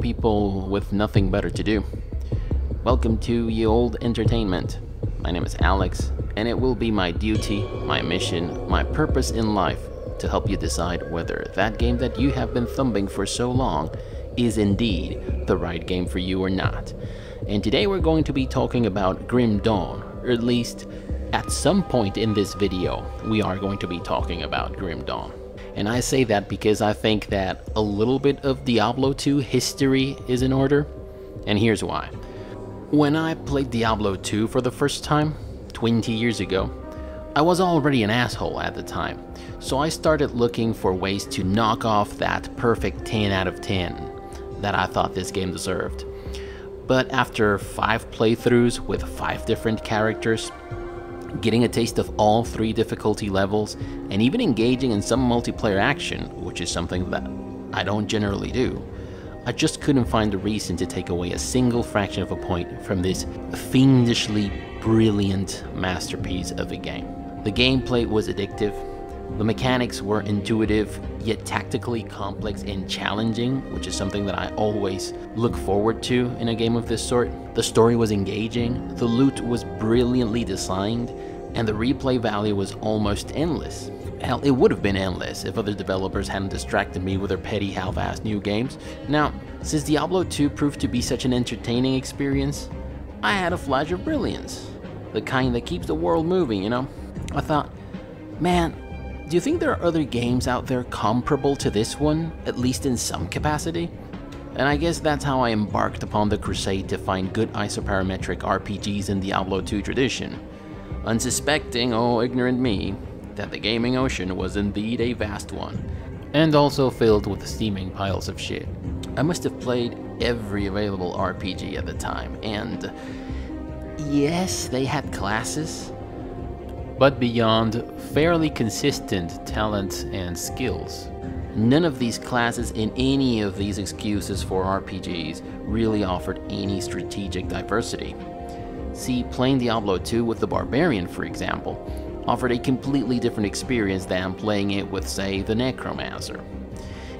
people with nothing better to do. Welcome to Ye Old Entertainment. My name is Alex, and it will be my duty, my mission, my purpose in life to help you decide whether that game that you have been thumbing for so long is indeed the right game for you or not. And today we're going to be talking about Grim Dawn, or at least at some point in this video, we are going to be talking about Grim Dawn. And I say that because I think that a little bit of Diablo 2 history is in order, and here's why. When I played Diablo 2 for the first time, 20 years ago, I was already an asshole at the time, so I started looking for ways to knock off that perfect 10 out of 10 that I thought this game deserved. But after 5 playthroughs with 5 different characters, getting a taste of all three difficulty levels, and even engaging in some multiplayer action, which is something that I don't generally do, I just couldn't find a reason to take away a single fraction of a point from this fiendishly brilliant masterpiece of a game. The gameplay was addictive, the mechanics were intuitive, yet tactically complex and challenging, which is something that I always look forward to in a game of this sort. The story was engaging, the loot was brilliantly designed, and the replay value was almost endless. Hell, it would have been endless if other developers hadn't distracted me with their petty half-assed new games. Now, since Diablo 2 proved to be such an entertaining experience, I had a flash of brilliance. The kind that keeps the world moving, you know? I thought, man, do you think there are other games out there comparable to this one, at least in some capacity? And I guess that's how I embarked upon the crusade to find good isoparametric RPGs in the Diablo 2 tradition, unsuspecting, oh ignorant me, that the gaming ocean was indeed a vast one, and also filled with steaming piles of shit. I must have played every available RPG at the time, and yes, they had classes, but beyond fairly consistent talent and skills. None of these classes in any of these excuses for RPGs really offered any strategic diversity. See, playing Diablo 2 with the Barbarian, for example, offered a completely different experience than playing it with, say, the Necromancer.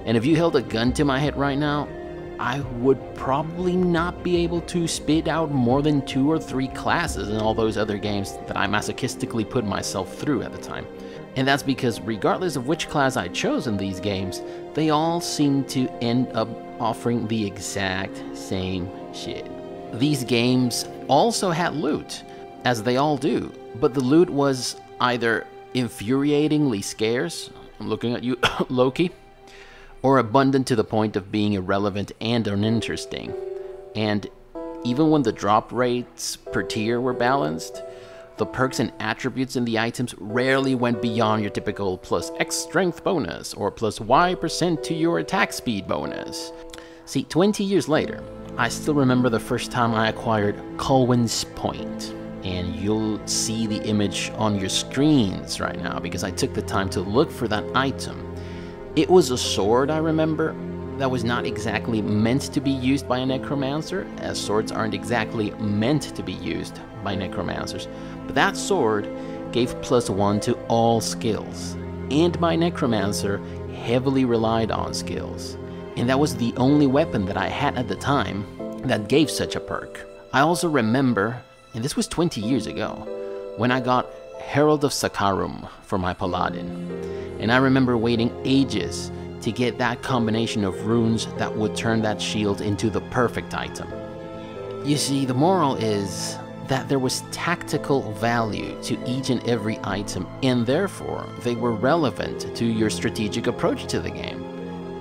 And if you held a gun to my head right now, I would probably not be able to spit out more than two or three classes in all those other games that I masochistically put myself through at the time. And that's because regardless of which class I chose in these games, they all seem to end up offering the exact same shit. These games also had loot, as they all do, but the loot was either infuriatingly scarce, I'm looking at you, Loki, or abundant to the point of being irrelevant and uninteresting. And even when the drop rates per tier were balanced, the perks and attributes in the items rarely went beyond your typical plus X strength bonus or plus Y percent to your attack speed bonus. See, 20 years later, I still remember the first time I acquired Colwyn's Point, and you'll see the image on your screens right now because I took the time to look for that item it was a sword, I remember, that was not exactly meant to be used by a necromancer, as swords aren't exactly meant to be used by necromancers. But that sword gave plus one to all skills, and my necromancer heavily relied on skills. And that was the only weapon that I had at the time that gave such a perk. I also remember, and this was 20 years ago, when I got Herald of Zakarum for my Paladin. And I remember waiting ages to get that combination of runes that would turn that shield into the perfect item. You see, the moral is that there was tactical value to each and every item, and therefore they were relevant to your strategic approach to the game,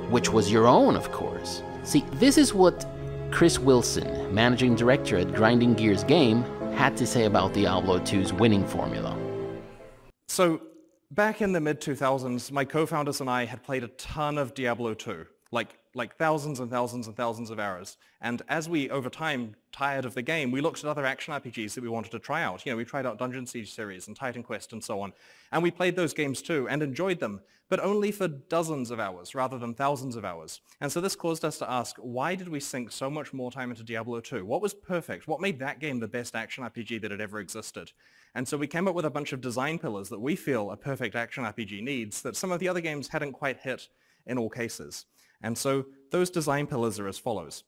which was your own, of course. See, this is what Chris Wilson, managing director at Grinding Gears Game, had to say about Diablo 2's winning formula. So back in the mid 2000s, my co-founders and I had played a ton of Diablo 2, like like thousands and thousands and thousands of hours. And as we, over time, tired of the game, we looked at other action RPGs that we wanted to try out. You know, we tried out Dungeon Siege series and Titan Quest and so on. And we played those games too and enjoyed them, but only for dozens of hours rather than thousands of hours. And so this caused us to ask, why did we sink so much more time into Diablo 2? What was perfect? What made that game the best action RPG that had ever existed? And so we came up with a bunch of design pillars that we feel a perfect action RPG needs that some of the other games hadn't quite hit in all cases. And so those design pillars are as follows.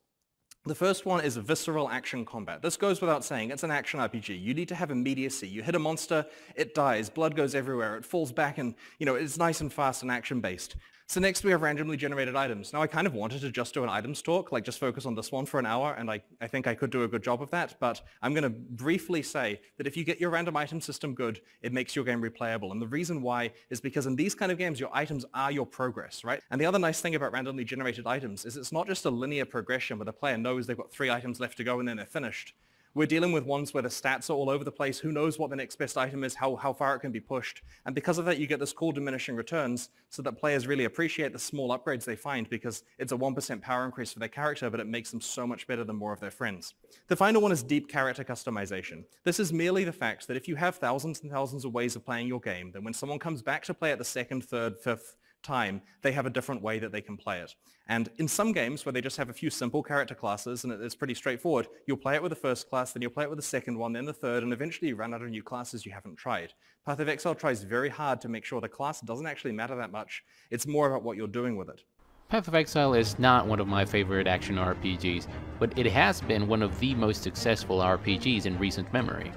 The first one is a visceral action combat. This goes without saying, it's an action RPG. You need to have immediacy. You hit a monster, it dies, blood goes everywhere, it falls back and, you know, it's nice and fast and action-based. So next we have randomly generated items. Now I kind of wanted to just do an items talk, like just focus on this one for an hour, and I, I think I could do a good job of that, but I'm going to briefly say that if you get your random item system good, it makes your game replayable. And the reason why is because in these kind of games, your items are your progress, right? And the other nice thing about randomly generated items is it's not just a linear progression where the player knows they've got three items left to go and then they're finished. We're dealing with ones where the stats are all over the place. Who knows what the next best item is, how, how far it can be pushed. And because of that, you get this cool diminishing returns so that players really appreciate the small upgrades they find because it's a 1% power increase for their character, but it makes them so much better than more of their friends. The final one is deep character customization. This is merely the fact that if you have thousands and thousands of ways of playing your game, then when someone comes back to play it the second, third, fifth, time, they have a different way that they can play it. And in some games where they just have a few simple character classes and it's pretty straightforward, you'll play it with the first class, then you'll play it with the second one, then the third, and eventually you run out of new classes you haven't tried. Path of Exile tries very hard to make sure the class doesn't actually matter that much. It's more about what you're doing with it. Path of Exile is not one of my favorite action RPGs, but it has been one of the most successful RPGs in recent memory.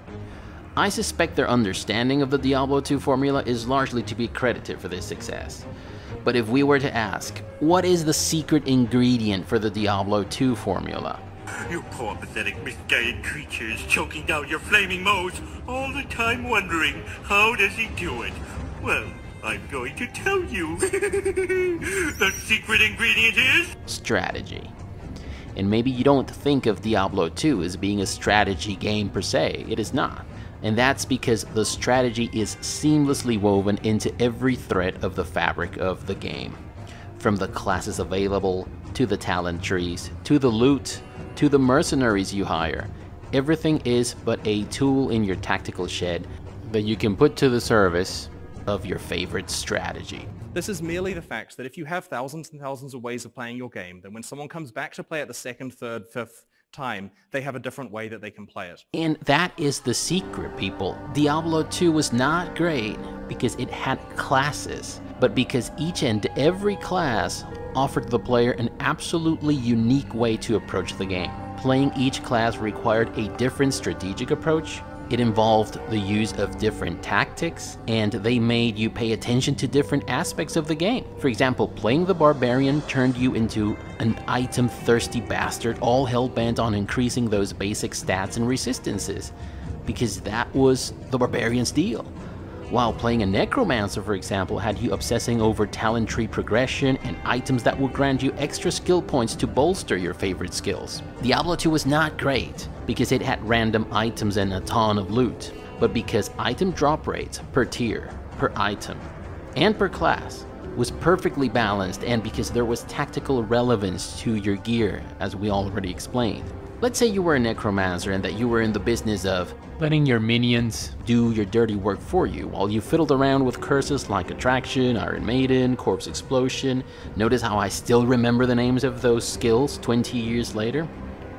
I suspect their understanding of the Diablo 2 formula is largely to be credited for this success. But if we were to ask, what is the secret ingredient for the Diablo 2 formula? You poor, pathetic, misguided creatures choking down your flaming modes, all the time wondering, how does he do it? Well, I'm going to tell you. the secret ingredient is... Strategy. And maybe you don't think of Diablo 2 as being a strategy game per se. It is not and that's because the strategy is seamlessly woven into every thread of the fabric of the game. From the classes available, to the talent trees, to the loot, to the mercenaries you hire, everything is but a tool in your tactical shed that you can put to the service of your favorite strategy. This is merely the fact that if you have thousands and thousands of ways of playing your game, then when someone comes back to play it the second, third, fifth, time, they have a different way that they can play it. And that is the secret, people. Diablo 2 was not great because it had classes, but because each and every class offered the player an absolutely unique way to approach the game. Playing each class required a different strategic approach, it involved the use of different tactics, and they made you pay attention to different aspects of the game. For example, playing the Barbarian turned you into an item-thirsty bastard, all hell-bent on increasing those basic stats and resistances, because that was the Barbarian's deal while playing a Necromancer, for example, had you obsessing over talent tree progression and items that would grant you extra skill points to bolster your favorite skills. Diablo 2 was not great, because it had random items and a ton of loot, but because item drop rates per tier, per item, and per class was perfectly balanced and because there was tactical relevance to your gear, as we already explained. Let's say you were a necromancer and that you were in the business of letting your minions do your dirty work for you while you fiddled around with curses like Attraction, Iron Maiden, Corpse Explosion. Notice how I still remember the names of those skills 20 years later?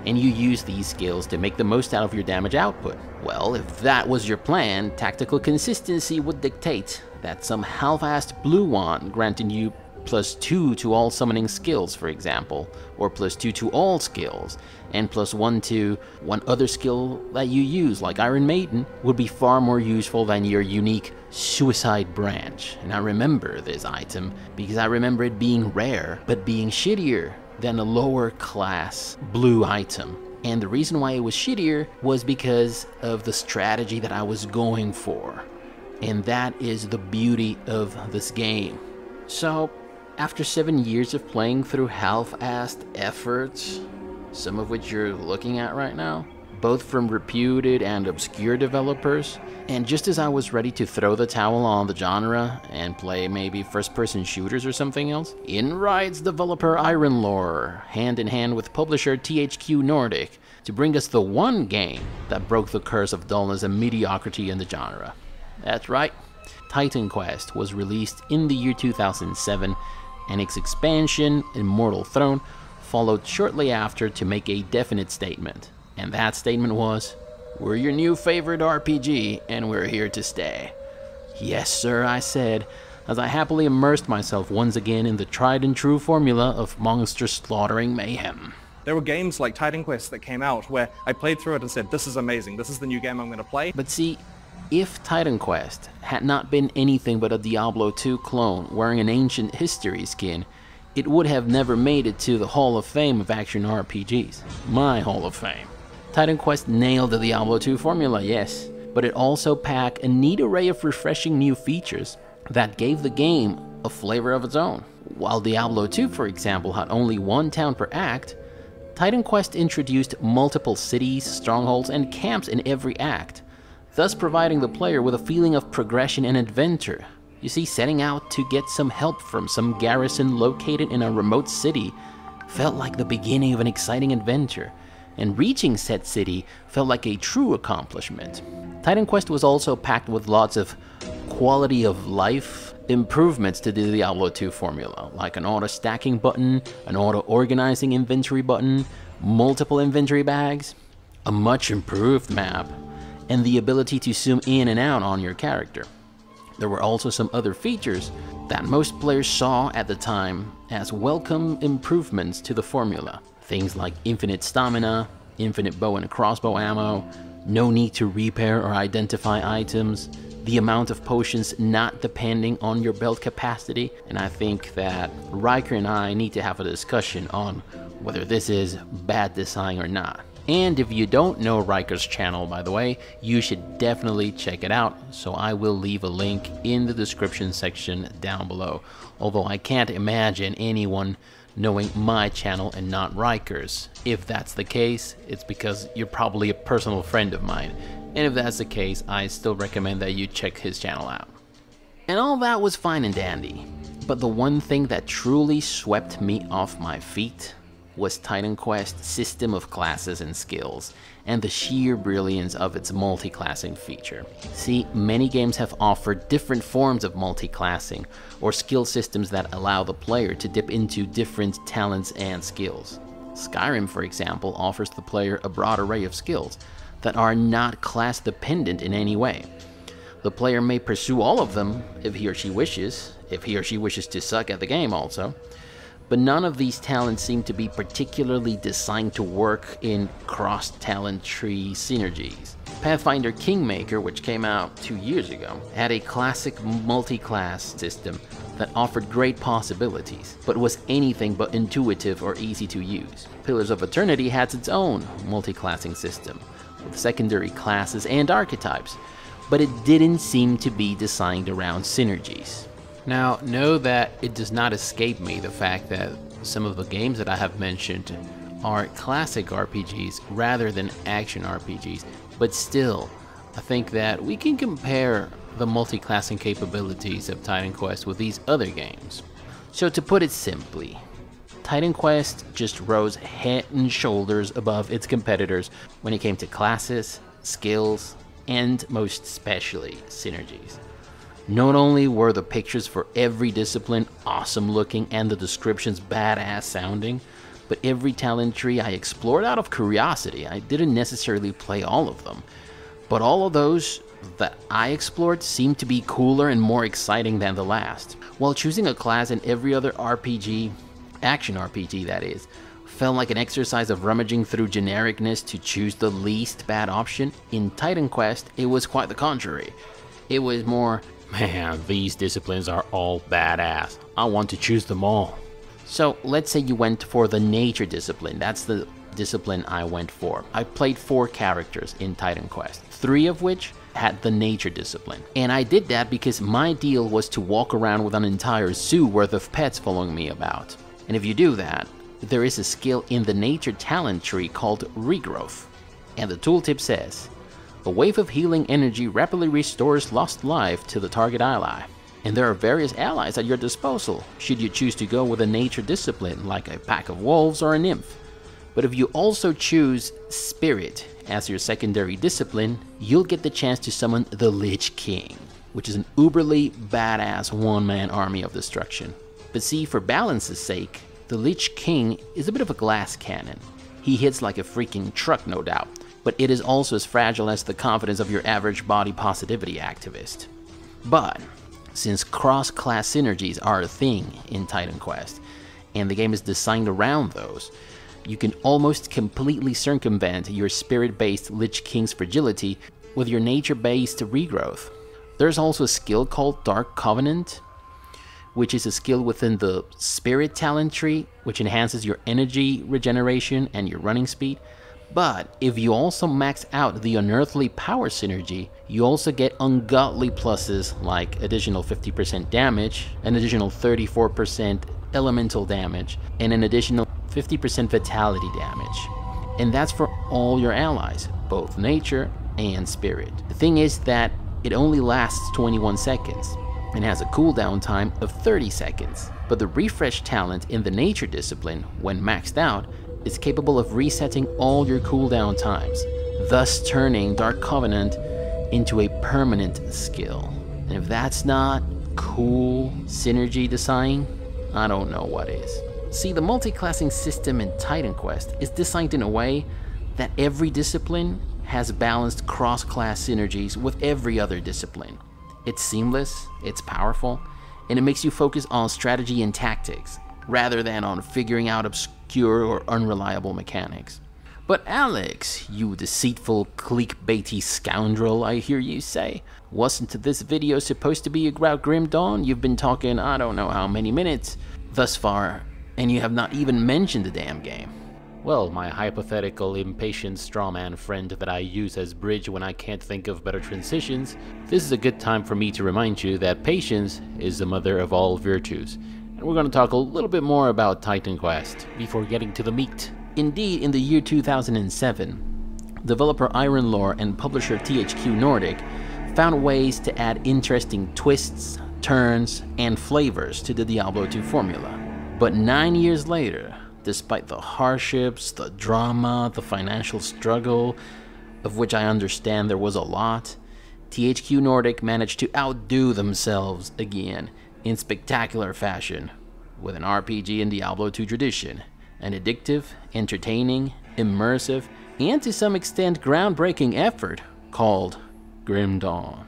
And you use these skills to make the most out of your damage output. Well, if that was your plan, tactical consistency would dictate that some half-assed blue wand granting you plus 2 to all summoning skills, for example, or plus 2 to all skills, and plus 1 to one other skill that you use, like Iron Maiden, would be far more useful than your unique Suicide Branch. And I remember this item because I remember it being rare, but being shittier than a lower class blue item. And the reason why it was shittier was because of the strategy that I was going for. And that is the beauty of this game. So, after seven years of playing through half-assed efforts, some of which you're looking at right now, both from reputed and obscure developers, and just as I was ready to throw the towel on the genre and play maybe first-person shooters or something else, in rides developer Iron Lore, hand in hand with publisher THQ Nordic, to bring us the one game that broke the curse of dullness and mediocrity in the genre. That's right, Titan Quest was released in the year 2007 and its expansion, Immortal Throne, followed shortly after to make a definite statement. And that statement was, We're your new favorite RPG, and we're here to stay. Yes, sir, I said, as I happily immersed myself once again in the tried and true formula of monster slaughtering mayhem. There were games like Titan Quest that came out where I played through it and said, this is amazing, this is the new game I'm going to play. But see, if Titan Quest had not been anything but a Diablo 2 clone wearing an ancient history skin, it would have never made it to the Hall of Fame of action RPGs. My Hall of Fame. Titan Quest nailed the Diablo 2 formula, yes, but it also packed a neat array of refreshing new features that gave the game a flavor of its own. While Diablo 2, for example, had only one town per act, Titan Quest introduced multiple cities, strongholds, and camps in every act, thus providing the player with a feeling of progression and adventure. You see, setting out to get some help from some garrison located in a remote city felt like the beginning of an exciting adventure, and reaching said city felt like a true accomplishment. Titan Quest was also packed with lots of quality of life improvements to the Diablo 2 formula, like an auto stacking button, an auto organizing inventory button, multiple inventory bags, a much improved map, and the ability to zoom in and out on your character. There were also some other features that most players saw at the time as welcome improvements to the formula. Things like infinite stamina, infinite bow and crossbow ammo, no need to repair or identify items, the amount of potions not depending on your belt capacity, and I think that Rhykker and I need to have a discussion on whether this is bad design or not. And if you don't know Rhykker's channel, by the way, you should definitely check it out, so I will leave a link in the description section down below. Although I can't imagine anyone knowing my channel and not Rhykker's. If that's the case, it's because you're probably a personal friend of mine, and if that's the case, I still recommend that you check his channel out. And all that was fine and dandy, but the one thing that truly swept me off my feet was Titan Quest's system of classes and skills, and the sheer brilliance of its multi-classing feature. See, many games have offered different forms of multi-classing, or skill systems that allow the player to dip into different talents and skills. Skyrim, for example, offers the player a broad array of skills that are not class dependent in any way. The player may pursue all of them if he or she wishes, if he or she wishes to suck at the game also, but none of these talents seem to be particularly designed to work in cross-talent tree synergies. Pathfinder Kingmaker, which came out two years ago, had a classic multi-class system that offered great possibilities, but was anything but intuitive or easy to use. Pillars of Eternity has its own multi-classing system, with secondary classes and archetypes, but it didn't seem to be designed around synergies. Now, know that it does not escape me the fact that some of the games that I have mentioned are classic RPGs rather than action RPGs, but still, I think that we can compare the multi-classing capabilities of Titan Quest with these other games. So to put it simply, Titan Quest just rose head and shoulders above its competitors when it came to classes, skills, and most especially synergies. Not only were the pictures for every discipline awesome looking and the descriptions badass sounding, but every talent tree I explored out of curiosity. I didn't necessarily play all of them, but all of those that I explored seemed to be cooler and more exciting than the last. While choosing a class in every other RPG, action RPG that is, felt like an exercise of rummaging through genericness to choose the least bad option, in Titan Quest it was quite the contrary. It was more Man, these disciplines are all badass. I want to choose them all. So let's say you went for the nature discipline. That's the discipline I went for. I played four characters in Titan Quest, three of which had the nature discipline. And I did that because my deal was to walk around with an entire zoo worth of pets following me about. And if you do that, there is a skill in the nature talent tree called regrowth. And the tooltip says, a wave of healing energy rapidly restores lost life to the target ally. And there are various allies at your disposal, should you choose to go with a nature discipline like a pack of wolves or a nymph. But if you also choose Spirit as your secondary discipline, you'll get the chance to summon the Lich King, which is an uberly badass one-man army of destruction. But see, for balance's sake, the Lich King is a bit of a glass cannon. He hits like a freaking truck, no doubt, but it is also as fragile as the confidence of your average body positivity activist. But, since cross-class synergies are a thing in Titan Quest, and the game is designed around those, you can almost completely circumvent your spirit-based Lich King's fragility with your nature-based regrowth. There's also a skill called Dark Covenant, which is a skill within the Spirit talent tree, which enhances your energy regeneration and your running speed. But if you also max out the Unearthly Power synergy, you also get ungodly pluses like additional 50% damage, an additional 34% elemental damage, and an additional 50% vitality damage. And that's for all your allies, both nature and spirit. The thing is that it only lasts 21 seconds and has a cooldown time of 30 seconds. But the refresh talent in the nature discipline, when maxed out, is capable of resetting all your cooldown times, thus turning Dark Covenant into a permanent skill. And if that's not cool synergy design, I don't know what is. See, the multi-classing system in Titan Quest is designed in a way that every discipline has balanced cross-class synergies with every other discipline. It's seamless, it's powerful, and it makes you focus on strategy and tactics, rather than on figuring out obscure or unreliable mechanics. But Alex, you deceitful clickbaity scoundrel, I hear you say, wasn't this video supposed to be about Grim Dawn? You've been talking I don't know how many minutes thus far, and you have not even mentioned the damn game. Well, my hypothetical impatient strawman friend that I use as bridge when I can't think of better transitions, this is a good time for me to remind you that patience is the mother of all virtues. We're going to talk a little bit more about Titan Quest before getting to the meat. Indeed, in the year 2007, developer Iron Lore and publisher THQ Nordic found ways to add interesting twists, turns, and flavors to the Diablo 2 formula. But nine years later, despite the hardships, the drama, the financial struggle, of which I understand there was a lot, THQ Nordic managed to outdo themselves again in spectacular fashion with an RPG in Diablo 2 tradition, an addictive, entertaining, immersive, and to some extent groundbreaking effort called Grim Dawn.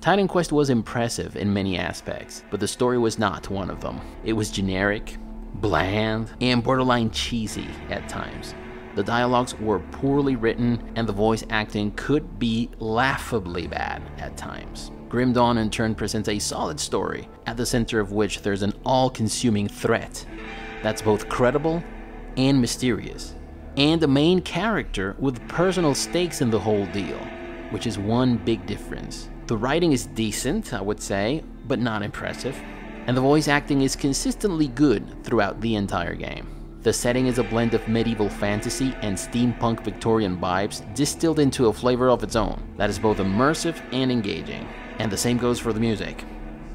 Titan Quest was impressive in many aspects, but the story was not one of them. It was generic, bland, and borderline cheesy at times. The dialogues were poorly written, and the voice acting could be laughably bad at times. Grim Dawn in turn presents a solid story, at the center of which there's an all-consuming threat that's both credible and mysterious, and a main character with personal stakes in the whole deal, which is one big difference. The writing is decent, I would say, but not impressive and the voice acting is consistently good throughout the entire game. The setting is a blend of medieval fantasy and steampunk Victorian vibes distilled into a flavor of its own that is both immersive and engaging. And the same goes for the music.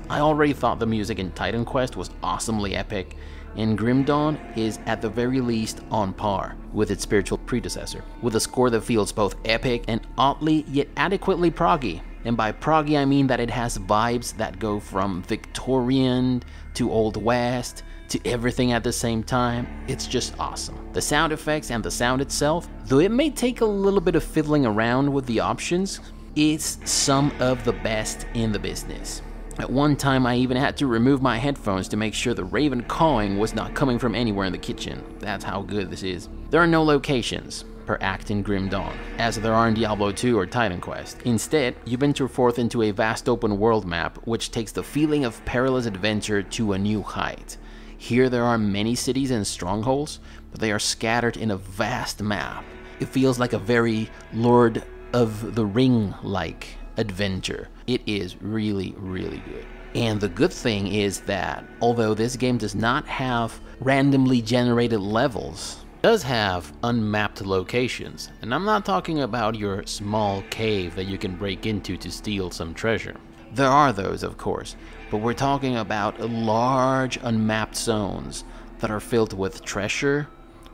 I already thought the music in Titan Quest was awesomely epic, and Grim Dawn is at the very least on par with its spiritual predecessor, with a score that feels both epic and oddly yet adequately proggy. And by proggy, I mean that it has vibes that go from Victorian to Old West to everything at the same time. It's just awesome. The sound effects and the sound itself, though it may take a little bit of fiddling around with the options, it's some of the best in the business. At one time, I even had to remove my headphones to make sure the raven cawing was not coming from anywhere in the kitchen. That's how good this is. There are no locations, per act in Grim Dawn, as there are in Diablo 2 or Titan Quest. Instead, you venture forth into a vast open world map which takes the feeling of perilous adventure to a new height. Here there are many cities and strongholds, but they are scattered in a vast map. It feels like a very Lord of the Ring-like adventure. It is really, really good. And the good thing is that, although this game does not have randomly generated levels, does have unmapped locations, and I'm not talking about your small cave that you can break into to steal some treasure. There are those, of course, but we're talking about large unmapped zones that are filled with treasure,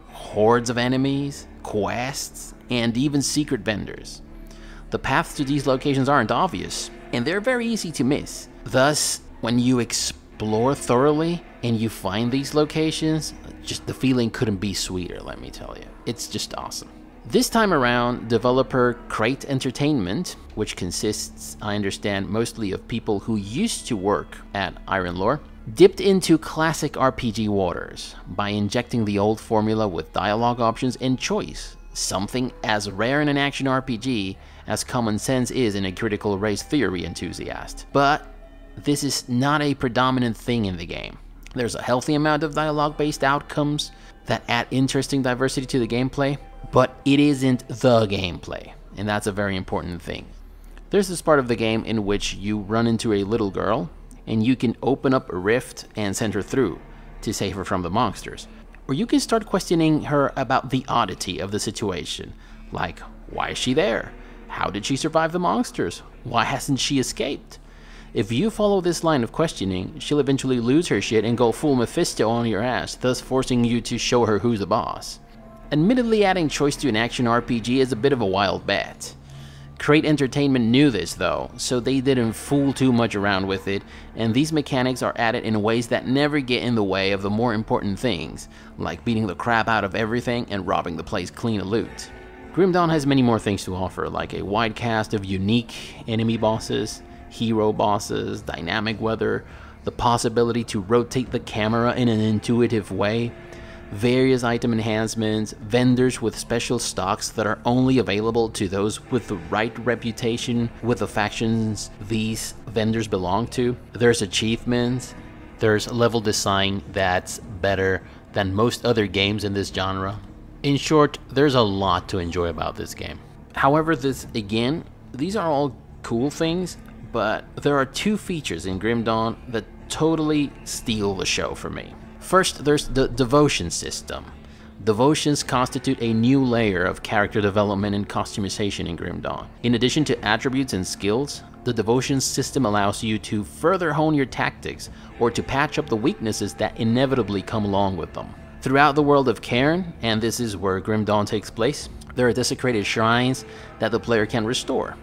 hordes of enemies, quests, and even secret vendors. The paths to these locations aren't obvious, and they're very easy to miss. Thus, when you explore thoroughly and you find these locations, just the feeling couldn't be sweeter, let me tell you. It's just awesome. This time around, developer Crate Entertainment, which consists, I understand, mostly of people who used to work at Iron Lore, dipped into classic RPG waters by injecting the old formula with dialogue options and choice, something as rare in an action RPG as common sense is in a critical race theory enthusiast. But this is not a predominant thing in the game. There's a healthy amount of dialogue based outcomes that add interesting diversity to the gameplay, but it isn't the gameplay, and that's a very important thing. There's this part of the game in which you run into a little girl, and you can open up a rift and send her through to save her from the monsters. Or you can start questioning her about the oddity of the situation, like, why is she there? How did she survive the monsters? Why hasn't she escaped? If you follow this line of questioning, she'll eventually lose her shit and go full Mephisto on your ass, thus forcing you to show her who's the boss. Admittedly, adding choice to an action RPG is a bit of a wild bet. Crate Entertainment knew this though, so they didn't fool too much around with it, and these mechanics are added in ways that never get in the way of the more important things, like beating the crap out of everything and robbing the place clean of loot. Grim Dawn has many more things to offer, like a wide cast of unique enemy bosses, hero bosses, dynamic weather, the possibility to rotate the camera in an intuitive way, various item enhancements, vendors with special stocks that are only available to those with the right reputation with the factions these vendors belong to. There's achievements, there's level design that's better than most other games in this genre. In short, there's a lot to enjoy about this game. However, this again, these are all cool things, but there are two features in Grim Dawn that totally steal the show for me. First, there's the devotion system. Devotions constitute a new layer of character development and customization in Grim Dawn. In addition to attributes and skills, the devotion system allows you to further hone your tactics or to patch up the weaknesses that inevitably come along with them. Throughout the world of Cairn, and this is where Grim Dawn takes place, there are desecrated shrines that the player can restore.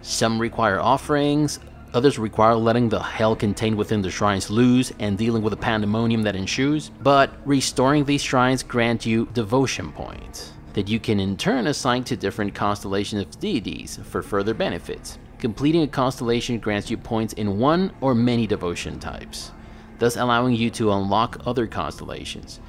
Some require offerings, others require letting the hell contained within the shrines loose and dealing with the pandemonium that ensues, but restoring these shrines grant you devotion points that you can in turn assign to different constellations of deities for further benefits. Completing a constellation grants you points in one or many devotion types, thus allowing you to unlock other constellations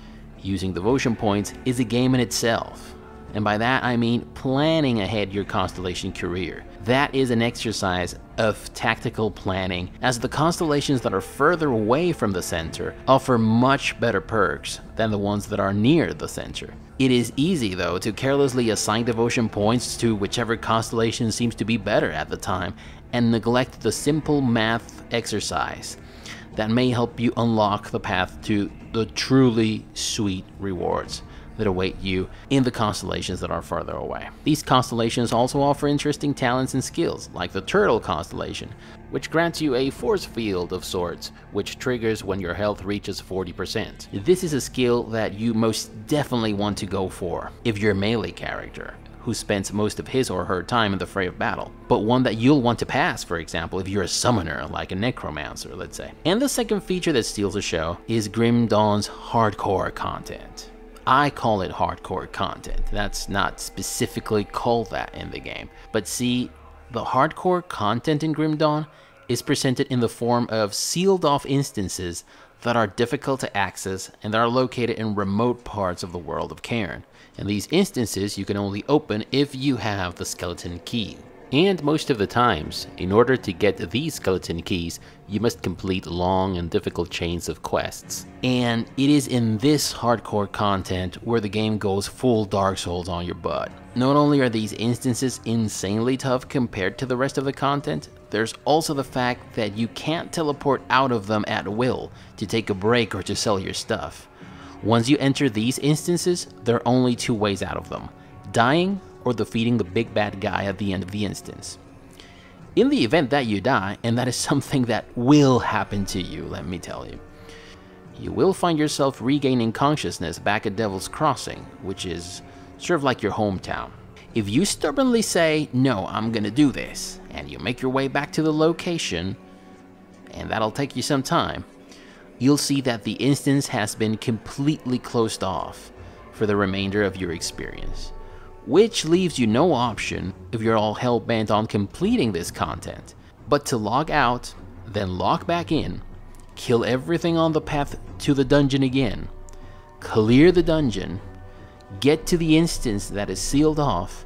using devotion points is a game in itself. And by that I mean planning ahead your constellation career. That is an exercise of tactical planning, as the constellations that are further away from the center offer much better perks than the ones that are near the center. It is easy, though, to carelessly assign devotion points to whichever constellation seems to be better at the time and neglect the simple math exercise that may help you unlock the path to the truly sweet rewards that await you in the constellations that are farther away. These constellations also offer interesting talents and skills, like the Turtle constellation, which grants you a force field of sorts, which triggers when your health reaches 40%. This is a skill that you most definitely want to go for if you're a melee character who spends most of his or her time in the fray of battle, but one that you'll want to pass, for example, if you're a summoner, like a necromancer, let's say. And the second feature that steals the show is Grim Dawn's hardcore content. I call it hardcore content. That's not specifically called that in the game. But see, the hardcore content in Grim Dawn is presented in the form of sealed off instances that are difficult to access and that are located in remote parts of the world of Cairn and these instances you can only open if you have the skeleton key. And most of the times, in order to get these skeleton keys, you must complete long and difficult chains of quests. And it is in this hardcore content where the game goes full Dark Souls on your butt. Not only are these instances insanely tough compared to the rest of the content, there's also the fact that you can't teleport out of them at will to take a break or to sell your stuff. Once you enter these instances, there are only two ways out of them dying or defeating the big bad guy at the end of the instance. In the event that you die, and that is something that will happen to you, let me tell you, you will find yourself regaining consciousness back at Devil's Crossing, which is sort of like your hometown. If you stubbornly say, no, I'm gonna do this, and you make your way back to the location, and that'll take you some time, you'll see that the instance has been completely closed off for the remainder of your experience, which leaves you no option if you're all hell bent on completing this content, but to log out, then log back in, kill everything on the path to the dungeon again, clear the dungeon, get to the instance that is sealed off,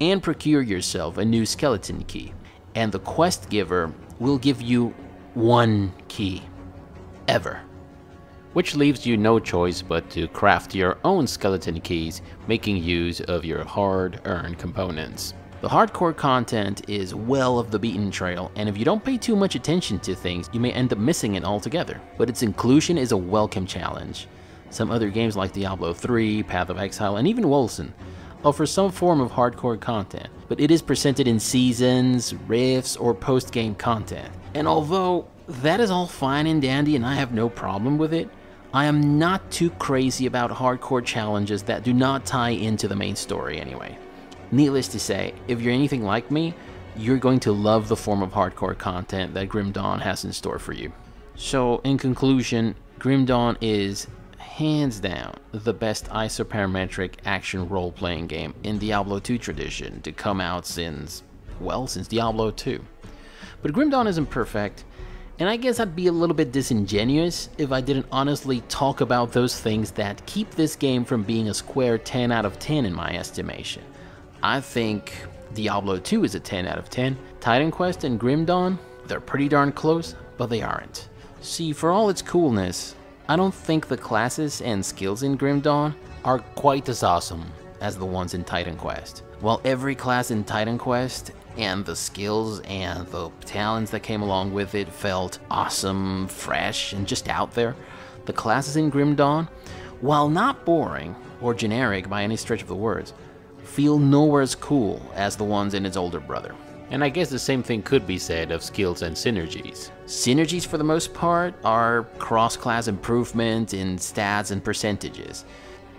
and procure yourself a new skeleton key. And the quest giver will give you one key. Ever. Which leaves you no choice but to craft your own skeleton keys, making use of your hard earned components. The hardcore content is well of the beaten trail, and if you don't pay too much attention to things, you may end up missing it altogether. But its inclusion is a welcome challenge. Some other games like Diablo 3, Path of Exile, and even Wolcen offer some form of hardcore content, but it is presented in seasons, rifts, or post-game content. And although that is all fine and dandy and I have no problem with it, I am not too crazy about hardcore challenges that do not tie into the main story anyway. Needless to say, if you're anything like me, you're going to love the form of hardcore content that Grim Dawn has in store for you. So, in conclusion, Grim Dawn is hands down the best isoparametric action role-playing game in Diablo 2 tradition to come out since, well, since Diablo 2. But Grim Dawn isn't perfect, and I guess I'd be a little bit disingenuous if I didn't honestly talk about those things that keep this game from being a square 10 out of 10 in my estimation. I think Diablo 2 is a 10 out of 10. Titan Quest and Grim Dawn, they're pretty darn close, but they aren't. See, for all its coolness, I don't think the classes and skills in Grim Dawn are quite as awesome as the ones in Titan Quest. While every class in Titan Quest and the skills and the talents that came along with it felt awesome, fresh, and just out there, the classes in Grim Dawn, while not boring or generic by any stretch of the words, feel nowhere as cool as the ones in its older brother. And I guess the same thing could be said of skills and synergies. Synergies, for the most part, are cross class improvement in stats and percentages.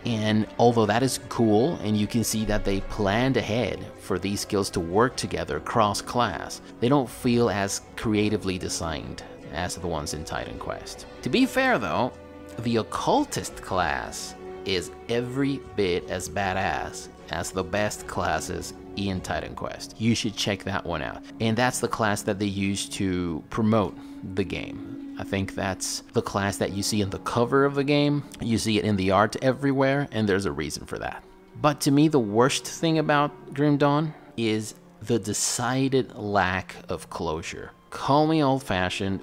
And although that is cool, and you can see that they planned ahead for these skills to work together cross class, they don't feel as creatively designed as the ones in Titan Quest. To be fair though, the occultist class is every bit as badass as the best classes in Titan Quest. You should check that one out. And that's the class that they use to promote the game. I think that's the class that you see in the cover of the game. You see it in the art everywhere, and there's a reason for that. But to me, the worst thing about Grim Dawn is the decided lack of closure. Call me old fashioned,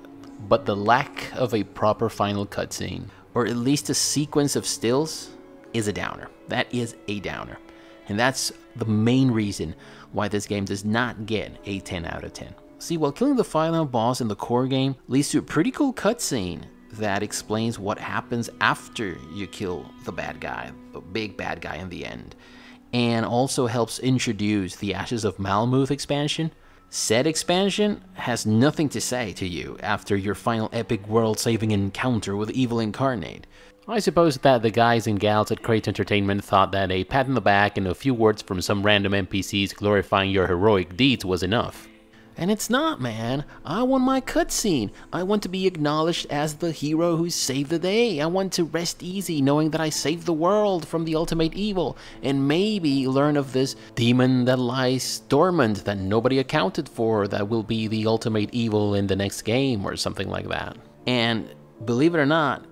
but the lack of a proper final cutscene, or at least a sequence of stills, is a downer. That is a downer. And that's the main reason why this game does not get a 10 out of 10. See, while killing the final boss in the core game leads to a pretty cool cutscene that explains what happens after you kill the bad guy, the big bad guy in the end, and also helps introduce the Ashes of Malmouth expansion. Said expansion has nothing to say to you after your final epic world-saving encounter with Evil Incarnate. I suppose that the guys and gals at Crate Entertainment thought that a pat on the back and a few words from some random NPCs glorifying your heroic deeds was enough. And it's not, man. I want my cutscene. I want to be acknowledged as the hero who saved the day. I want to rest easy knowing that I saved the world from the ultimate evil, and maybe learn of this demon that lies dormant that nobody accounted for that will be the ultimate evil in the next game or something like that. And believe it or not,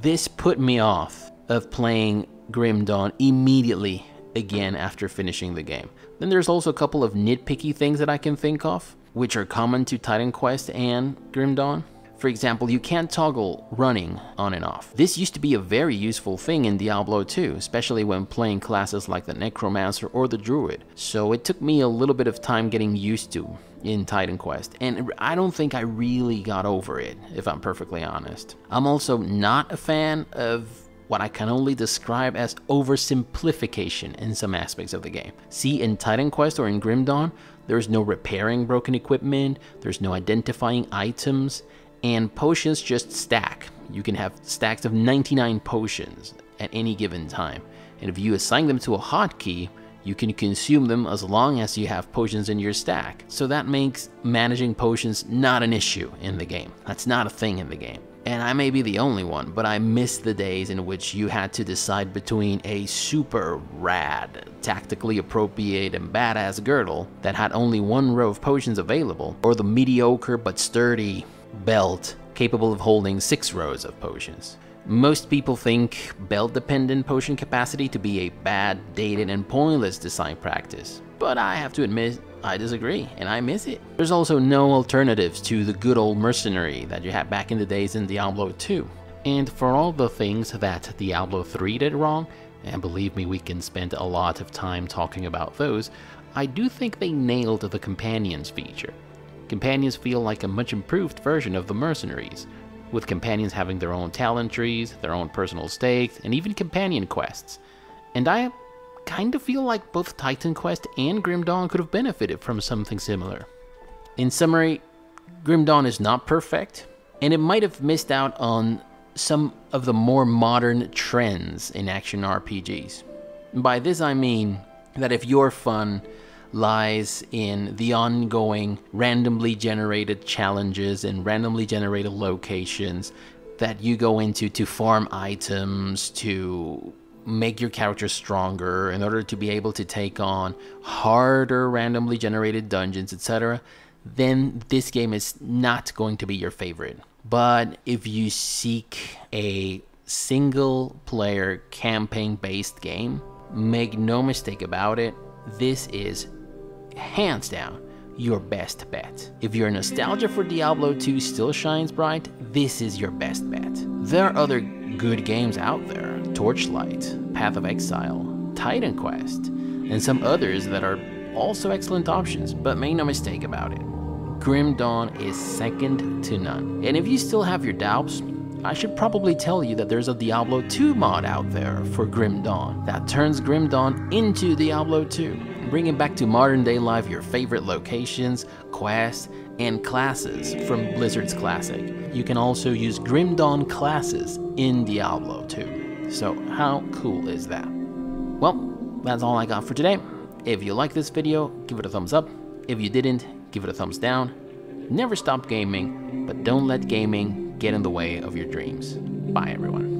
this put me off of playing Grim Dawn immediately again after finishing the game. Then there's also a couple of nitpicky things that I can think of, which are common to Titan Quest and Grim Dawn. For example, you can't toggle running on and off. This used to be a very useful thing in Diablo 2, especially when playing classes like the Necromancer or the Druid, so it took me a little bit of time getting used to in Titan Quest, and I don't think I really got over it, if I'm perfectly honest. I'm also not a fan of what I can only describe as oversimplification in some aspects of the game. See, in Titan Quest or in Grim Dawn, there's no repairing broken equipment, there's no identifying items, and potions just stack. You can have stacks of 99 potions at any given time, and if you assign them to a hotkey, you can consume them as long as you have potions in your stack. So that makes managing potions not an issue in the game. That's not a thing in the game. And I may be the only one, but I miss the days in which you had to decide between a super rad, tactically appropriate and badass girdle that had only one row of potions available, or the mediocre but sturdy belt capable of holding 6 rows of potions. Most people think belt-dependent potion capacity to be a bad, dated, and pointless design practice, but I have to admit I disagree, and I miss it. There's also no alternatives to the good old mercenary that you had back in the days in Diablo 2. And for all the things that Diablo 3 did wrong, and believe me, we can spend a lot of time talking about those, I do think they nailed the companions feature. Companions feel like a much improved version of the mercenaries, with companions having their own talent trees, their own personal stakes, and even companion quests. And I kind of feel like both Titan Quest and Grim Dawn could have benefited from something similar. In summary, Grim Dawn is not perfect, and it might have missed out on some of the more modern trends in action RPGs. By this I mean that if your fun lies in the ongoing randomly generated challenges and randomly generated locations that you go into to farm items, to make your character stronger in order to be able to take on harder randomly generated dungeons, etc., then this game is not going to be your favorite. But if you seek a single player campaign based game, make no mistake about it, this is hands down your best bet. If your nostalgia for Diablo 2 still shines bright, this is your best bet. There are other good games out there Torchlight, Path of Exile, Titan Quest, and some others that are also excellent options, but make no mistake about it. Grim Dawn is second to none. And if you still have your doubts, I should probably tell you that there's a Diablo 2 mod out there for Grim Dawn that turns Grim Dawn into Diablo 2, bringing back to modern day life your favorite locations, quests, and classes from Blizzard's classic. You can also use Grim Dawn classes in Diablo 2. So how cool is that? Well, that's all I got for today. If you like this video, give it a thumbs up. If you didn't, give it a thumbs down. Never stop gaming, but don't let gaming get in the way of your dreams. Bye, everyone.